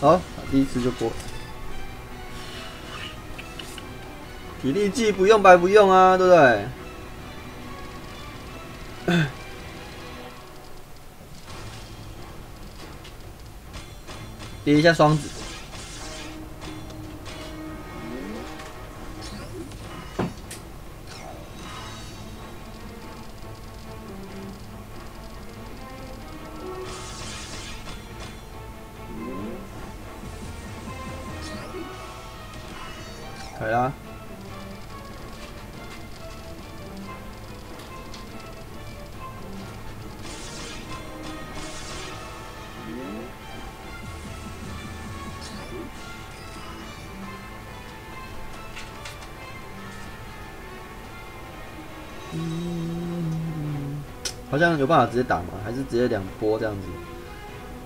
好，第一次就过。体力计不用白不用啊，对不对？叠一下双子。系啦。好像有办法直接打吗？还是直接两波这样子？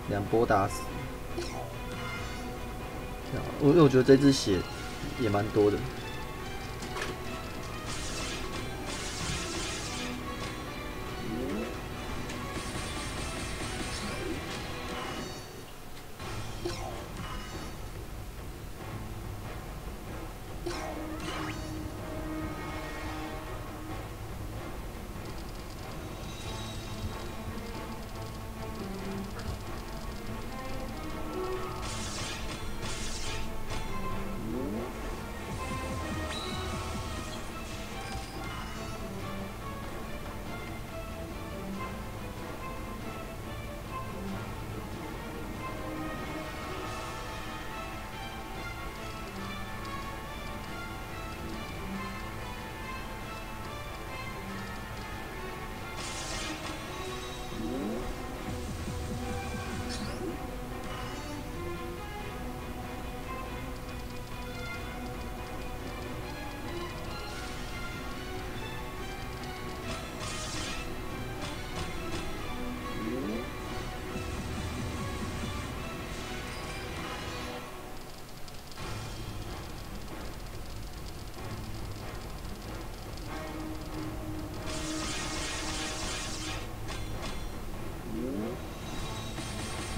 两波打死？我因为我觉得这只血也蛮多的。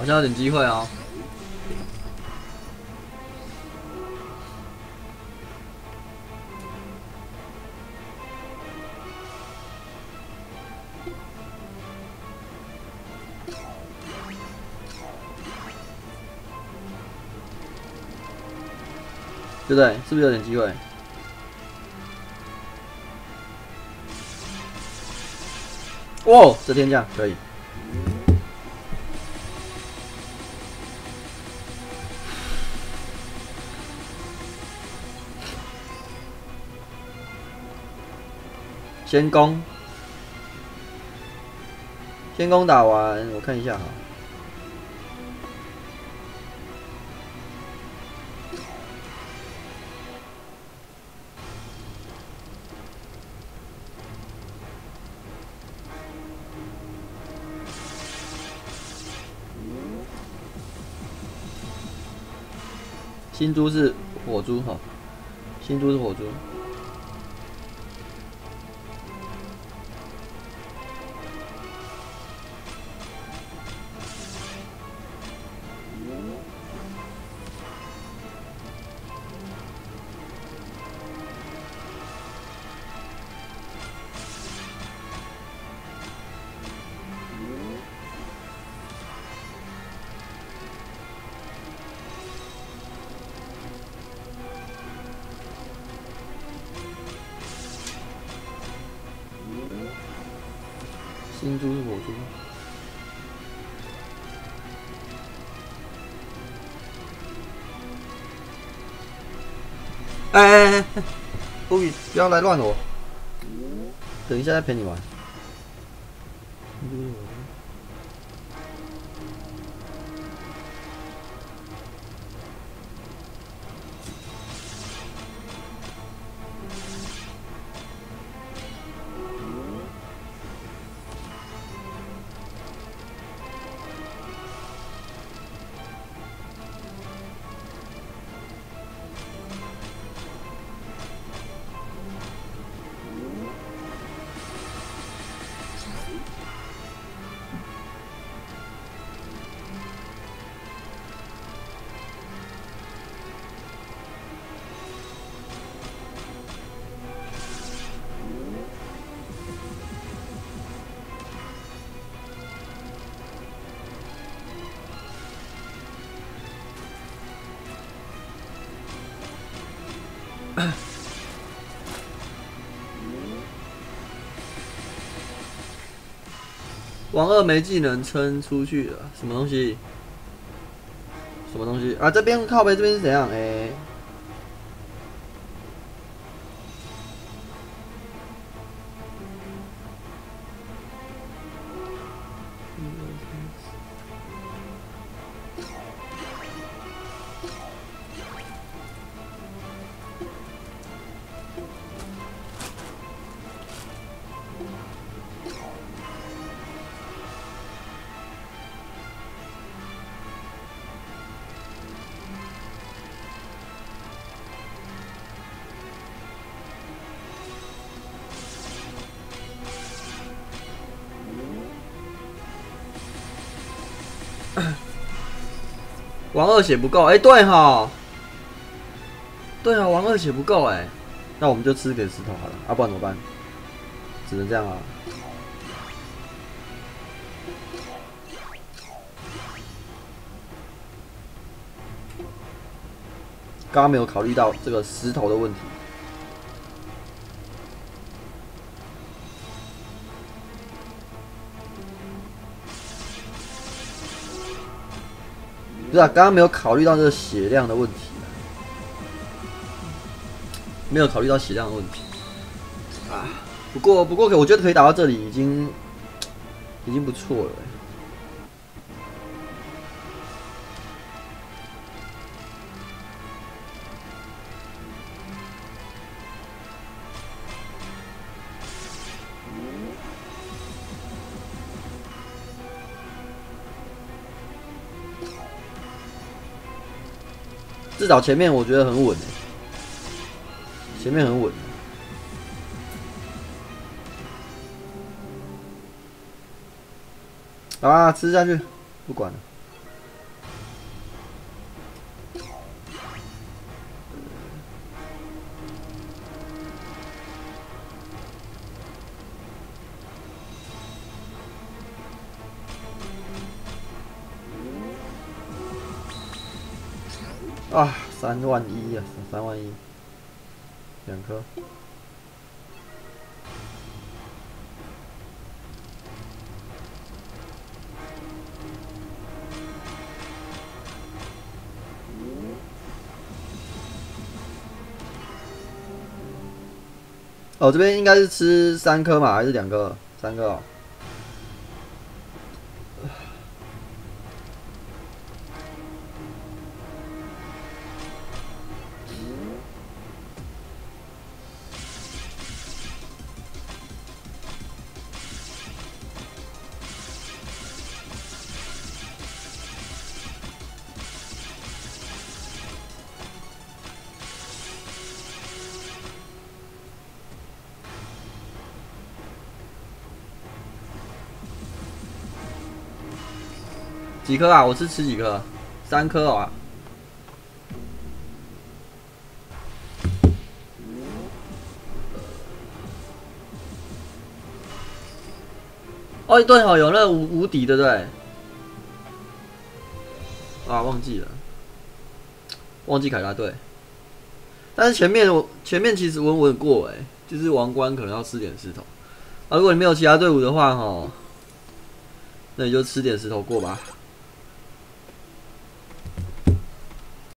好像有点机会哦。对不对？是不是有点机会？哇，这天价可以。先攻，先攻打完，我看一下哈。新珠是火珠哈，新珠是火珠。金珠是火珠。哎哎哎！不许，不要来乱我！等一下再陪你玩。王二没技能撑出去了，什么东西？什么东西啊？这边靠背这边是怎样？哎。王二血不够，哎，对哈，对啊，王二血不够，哎，那我们就吃点石头好了，啊，不然怎么办？只能这样啊。刚刚没有考虑到这个石头的问题。不是啊，刚刚没有考虑到这个血量的问题，没有考虑到血量的问题啊。不过，不过，我觉得可以打到这里，已经已经不错了。至少前面我觉得很稳，前面很稳。啊，吃下去，不管了。啊，三万一啊，三万一，两颗。哦，这边应该是吃三颗嘛，还是两颗？三颗哦。几颗啊？我是吃几颗？三颗啊。哦，对哦，有那无无敌，对不对？啊，忘记了，忘记凯拉队。但是前面我前面其实稳稳过哎，就是王冠可能要吃点石头。啊，如果你没有其他队伍的话，哈，那你就吃点石头过吧。